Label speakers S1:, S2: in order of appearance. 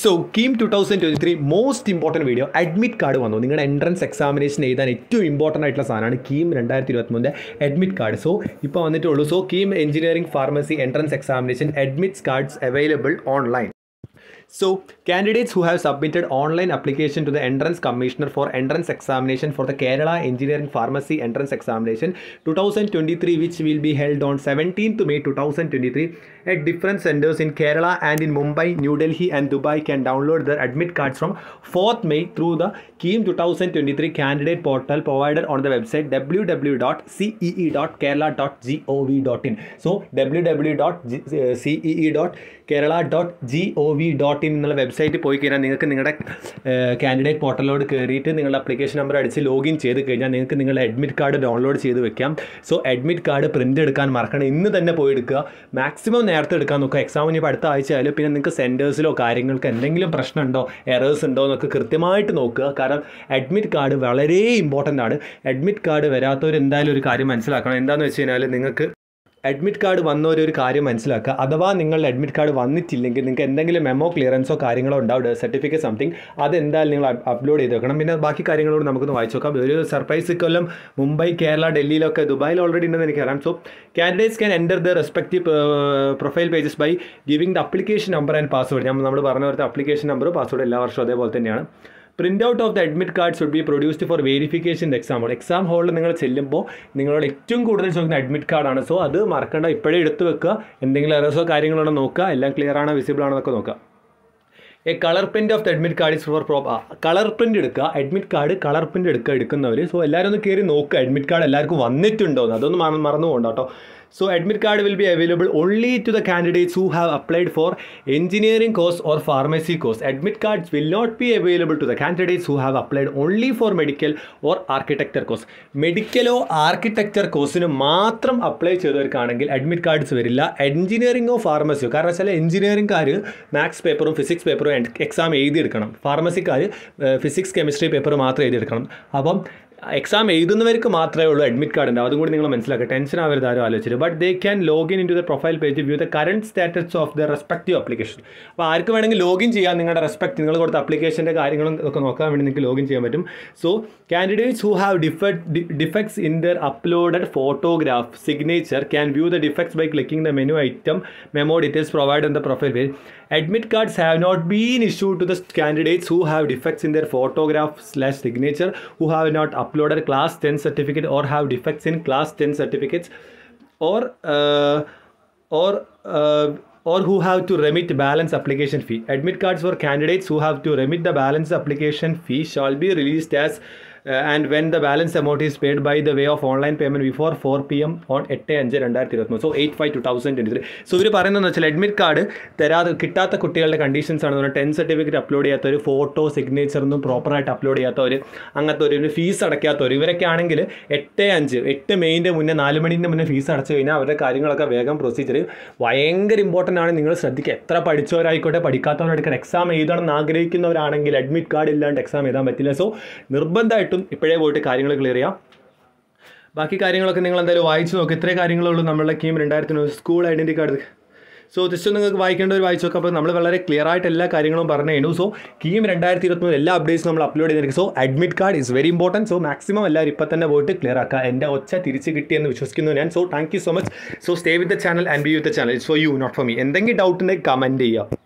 S1: So KEAM two thousand twenty three most important video admit card വന്നു. നിങ്ങളുടെ entrance examination എഴുതാൻ ഏറ്റവും important ആയിട്ടുള്ള സാധനമാണ് കീം രണ്ടായിരത്തി ഇരുപത്തിമൂന്നിന്റെ അഡ്മിറ്റ് കാർഡ് സോ ഇപ്പോൾ വന്നിട്ടുള്ളൂ. So KEAM engineering pharmacy entrance examination admits cards available online So, candidates who have submitted online application to the entrance commissioner for entrance examination for the Kerala Engineering Pharmacy entrance examination 2023, which will be held on 17th May 2023 at different centers in Kerala and in Mumbai, New Delhi, and Dubai, can download their admit cards from 4th May through the KEAM 2023 candidate portal provided on the website www.cee.kerala.gov.in. So, www.cee.kerala.gov.in എന്നുള്ള വെബ്സൈറ്റിൽ പോയി കഴിഞ്ഞാൽ നിങ്ങൾക്ക് നിങ്ങളുടെ candidate പോർട്ടലിലോട് കയറിയിട്ട് നിങ്ങളുടെ application number അടിച്ച് login ചെയ്ത് കഴിഞ്ഞാൽ നിങ്ങൾക്ക് നിങ്ങളുടെ അഡ്മിറ്റ് കാർഡ് ഡൗൺലോഡ് ചെയ്ത് വെക്കാം. സോ അഡ്മിറ്റ് കാർഡ് പ്രിന്റ് എടുക്കാൻ മറക്കണം. ഇന്ന് തന്നെ പോയി എടുക്കുക. മാക്സിമം നേരത്തെ എടുക്കാൻ നോക്കുക. എക്സാമിന് ഇപ്പോൾ അടുത്ത ആഴ്ച ആയാലും പിന്നെ നിങ്ങൾക്ക് സെന്റേഴ്സിലോ കാര്യങ്ങൾക്ക് എന്തെങ്കിലും പ്രശ്നമുണ്ടോ എറേഴ്സ് ഉണ്ടോ എന്നൊക്കെ കൃത്യമായിട്ട് നോക്കുക. കാരണം അഡ്മിറ്റ് കാർഡ് വളരെ ഇമ്പോർട്ടന്റ് ആണ്. അഡ്മിറ്റ് കാർഡ് വരാത്തവർ എന്തായാലും ഒരു കാര്യം മനസ്സിലാക്കണം. എന്താണെന്ന് വെച്ച് കഴിഞ്ഞാൽ നിങ്ങൾക്ക് അഡ്മിറ്റ് കാർഡ് വന്നവർ ഒരു കാര്യം മനസ്സിലാക്കുക. അഥവാ നിങ്ങളുടെ അഡ്മിറ്റ് കാർഡ് വന്നിട്ടില്ലെങ്കിൽ നിങ്ങൾക്ക് എന്തെങ്കിലും മെമോ ക്ലിയറൻസോ കാര്യങ്ങളോ ഉണ്ടാവും. സർട്ടിഫിക്കറ്റ് സംതിങ് അതെന്തായാലും നിങ്ങൾ അപ്ലോഡ് ചെയ്ത് വെക്കണം. പിന്നെ ബാക്കി കാര്യങ്ങളോട് നമുക്കൊന്ന് വായിച്ചു നോക്കാം. ഒരു സർപ്രൈസ് കൊല്ലം മുംബൈ കേരള ഡൽഹിയിലൊക്കെ ദുബായിൽ ഓൾറെഡി ഉണ്ടെന്ന് എനിക്കറിയാം so candidates can enter the respective profile pages by giving the application number and password നമ്മൾ പറഞ്ഞ പോലത്തെ അപ്ലിക്കേഷൻ നമ്പർ പാസ്വേഡ് എല്ലാ വർഷവും അതേപോലെ തന്നെയാണ്. Print out of the admit card should be produced for verification exam hall exam ഹോളിൽ നിങ്ങൾ ചെല്ലുമ്പോൾ നിങ്ങളോട് ഏറ്റവും കൂടുതൽ ചോദിക്കുന്ന അഡ്മിറ്റ് കാർഡാണ് സോ അത് മറക്കേണ്ട. ഇപ്പോഴേ എടുത്ത് വെക്കുക എന്തെങ്കിലും എറേഴ്സോ കാര്യങ്ങളാണോ നോക്കുക എല്ലാം ക്ലിയർ ആണോ വിസിബിൾ ആണോ എന്നൊക്കെ നോക്കുക a colour print of the admit card is for prop colour print എടുക്കുക അഡ്മിറ്റ് കാർഡ് കളർ പ്രിന്റ് എടുക്കുക എടുക്കുന്നവർ സോ എല്ലാവരും ഒന്ന് കയറി നോക്കുക അഡ്മിറ്റ് കാർഡ് എല്ലാവർക്കും വന്നിട്ടുണ്ടോ എന്ന് അതൊന്നും മറന്ന് മറന്നു പോകണ്ട കേട്ടോ. So admit card will be available only to the candidates who have applied for engineering course or pharmacy course. Admit cards will not be available to the candidates who have applied only for medical or architecture course. മെഡിക്കലോ architecture കോഴ്സിന് മാത്രം apply ചെയ്തവർക്കാണെങ്കിൽ admit cards വരില്ല എഞ്ചിനീയറിംഗോ ഫാർമസിയോ കാരണം വെച്ചാൽ എഞ്ചിനീയറിംഗുകാർ maths പേപ്പറും physics പേപ്പറും എക്സാം എഴുതിയെടുക്കണം ഫാർമസിക്കാർ ഫിസിക്സ് കെമിസ്ട്രി പേപ്പർ മാത്രം എഴുതിയെടുക്കണം അപ്പം എക്സാം എഴുതുന്നവർക്ക് മാത്രമേ ഉള്ളൂ അഡ്മിറ്റ് കാർഡ് ഉണ്ടാവും അതും കൂടി നിങ്ങൾ മനസ്സിലാക്കുക. ടെൻഷൻ ആവരുത് ആരും ആലോചിച്ചിട്ട്. But they can login in to the profile page view the current status of the respective application അപ്പോൾ ആർക്ക് വേണമെങ്കിൽ ലോഗിൻ ചെയ്യാൻ നിങ്ങളുടെ റെസ്പെക്ട് നിങ്ങൾ കൊടുത്ത അപ്ലിക്കേഷന്റെ കാര്യങ്ങളും ഒക്കെ നോക്കാൻ വേണ്ടി നിങ്ങൾക്ക് ലോഗിൻ ചെയ്യാൻ പറ്റും. So candidates who have def defects in their uploaded photograph signature can view the defects by clicking the menu item memo details provide in the profile page admit cards have not been issue to the candidates who have have in their photograph slash signature who have not not uploaded class 10 certificate or have defects in class 10 certificates or uh, or uh, or who have to remit balance application fee. Admit cards for candidates who have to remit the balance application fee shall be released as and when the balance amount is paid by the way of online payment before 4 P M on എട്ട് അഞ്ച് രണ്ടായിരത്തി ഇരുപത്തി so eight five two thousand twenty three so ഇവർ പറയുന്നതെന്ന് വെച്ചാൽ admit card തരാതെ കിട്ടാത്ത കുട്ടികളുടെ കണ്ടീഷൻസ് ആണ് പറഞ്ഞാൽ ടെൻത്ത് സർട്ടിഫിക്കറ്റ് അപ്ലോഡ് ചെയ്യാത്ത ഒരു ഫോട്ടോ സിഗ്നേച്ചറൊന്നും പ്രോപ്പറായിട്ട് അപ്ലോഡ് ചെയ്യാത്തവർ അങ്ങനത്തെ ഒരു ഫീസ് അടയ്ക്കാത്തവർ ഇവരൊക്കെ ആണെങ്കിൽ എട്ട് അഞ്ച് എട്ട് മെയിന്റെ മുന്നേ നാല് മണിന്റെ മുന്നേ ഫീസ് അടച്ചു കഴിഞ്ഞാൽ അവരുടെ കാര്യങ്ങളൊക്കെ വേഗം പ്രൊസീജിയർ ഭയങ്കര ഇമ്പോർട്ടന്റ് ആണ് നിങ്ങൾ ശ്രദ്ധിക്കുക. എത്ര പഠിച്ചവരായിക്കോട്ടെ പഠിക്കാത്തവരായിക്കോട്ടെ എക്സാം എഴുതണം എന്ന് ആഗ്രഹിക്കുന്നവരാണെങ്കിൽ അഡ്മിറ്റ് കാർഡ് ഇല്ലാണ്ട് എക്സാം എഴുതാൻ പറ്റില്ല. സോ നിർബന്ധമായിട്ടും ഇപ്പോഴേ പോയിട്ട് കാര്യങ്ങൾ ക്ലിയർ ചെയ്യാം. ബാക്കി കാര്യങ്ങളൊക്കെ നിങ്ങൾ എന്തായാലും വായിച്ചു നോക്കുക ഇത്രയും കാര്യങ്ങളുള്ളൂ നമ്മളുടെ KEAM രണ്ടായിരത്തിന് school identity card so just നിങ്ങൾക്ക് വായിക്കേണ്ട ഒരു വായിച്ചു നോക്കാം. അപ്പോൾ നമ്മൾ വളരെ ക്ലിയർ ആയിട്ട് എല്ലാ കാര്യങ്ങളും പറഞ്ഞു കഴിഞ്ഞു സോ കീം രണ്ടായിരത്തി ഇരുപത്തി എല്ലാ അപ്ഡേറ്റ്സും നമ്മൾ അപ്ലോഡ് ചെയ്തിരിക്കും so admit card is very important so maximum എല്ലാവരും ഇപ്പം തന്നെ പോയിട്ട് ക്ലിയർ ആക്കുക. എന്റെ ഒച്ച തിരിച്ച് കിട്ടിയെന്ന് വിശ്വസിക്കുന്നു ഞാൻ. So thank you so much so stay with the channel and be with the channel it's for you not for me എന്തെങ്കിലും ഡൗട്ട് ഉണ്ടെങ്കിൽ കമന്റ് ചെയ്യുക.